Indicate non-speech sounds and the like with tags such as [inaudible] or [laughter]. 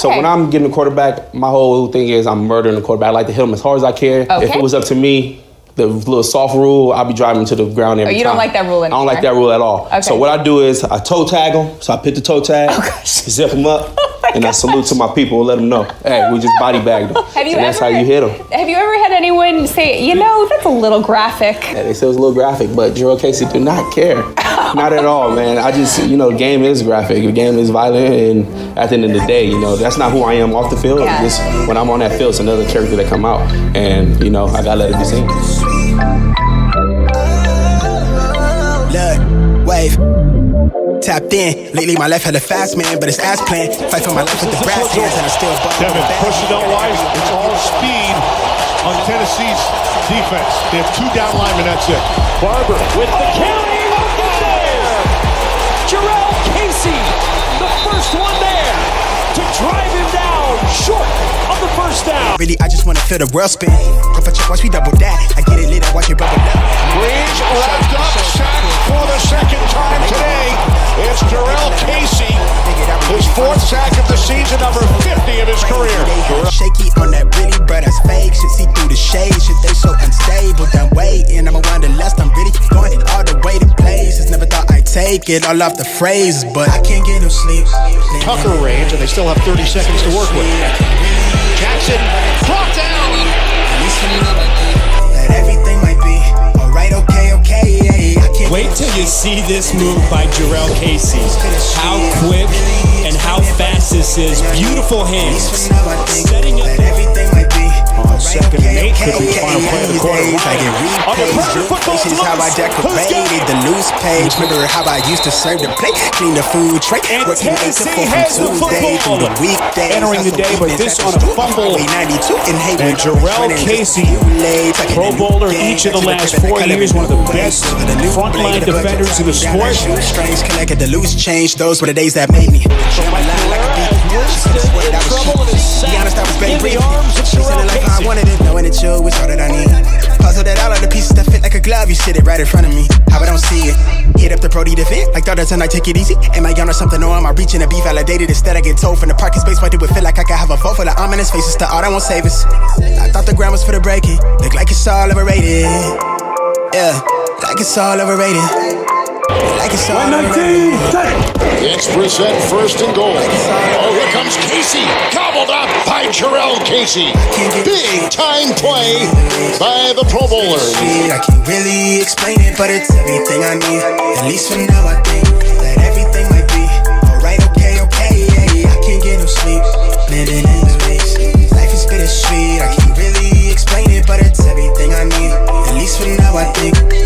So when I'm getting the quarterback, my whole thing is I'm murdering the quarterback. I like to hit him as hard as I can. If it was up to me, the little soft rule, I'll be driving to the ground oh, every Oh, you don't time. like that rule I don't like that rule at all. Okay. So what I do is I toe tag him. So I pick the toe tag, oh, zip him up, [laughs] oh, my and I salute to my people and let them know, hey, we just body bagged him. [laughs] Have you and that's how you hit him. Have you ever had anyone say, you know, that's a little graphic? Yeah, they said it was a little graphic, but Jurrell Casey did not care. not at all, man. I just, you know, game is graphic. The game is violent, and at the end of the day, you know, that's not who I am off the field. Yeah. Just when I'm on that field, it's another character that come out, and you know, I gotta let it be seen. Look, wave. Tapped in. Lately, my life had a fast man, but it's ass plan. Fight for my life with the brass hands, and I still ball. Devin, personnel wise, it's all speed on Tennessee's defense. They have two down linemen, that's it. Barber with the carry. Look at there. Jurrell Casey, the first one there to drive him down short of the first down. Really, I just wanna feel the world spin. Go for check, watch me double that. I get it lit, I watch it bubble up. Brees wrapped up, sacked for the second time today. It's Jurrell Casey, his fourth sack of the season, number 50 of his career. Shaky I'd it all off the phrases, but I can't get no sleep. Tucker range, and they still have 30 seconds to work with. Jackson brought down. That everything might be alright, okay, okay. I Wait till you see this move by Jurrell Casey. How quick and how fast this is. Beautiful hands. Setting up. That everything might be On second and eight, could be the final play of the quarter. I get On the repays. pressure, football's This is how I loose. Who's got decorated the loose page. Remember how I used to serve the plate, clean the food tray, working eight to four from Tuesday through the weekdays. Entering the day, but this on a fumble. And Jurrell Casey, Pro Bowler each of the last four years, one of the best frontline defenders in the sport. Strange connected the loose change. Those were the days that made me. You sit it right in front of me. How I don't see it. Hit up the Brody fit. Like thought tonight, take it easy. Am I on or something? Or am I reaching to be validated? Instead, I get told from the parking space. Why do it feel like I could have a vote for the ominous faces? The art I won't save us. I thought the ground was for the breaking. Look like it's all overrated. Yeah, like it's all overrated. Like it's all overrated. It's Brissett first and goal. Oh, here comes Casey. Gobbled Terrell Casey. Big time play by the Pro Bowlers. I can't really explain it, but it's everything I need. At least for now, I think that everything might be alright, okay, okay. Yeah, I can't get no sleep. Living in space. Life is bittersweet. I can't really explain it, but it's everything I need. At least for now, I think.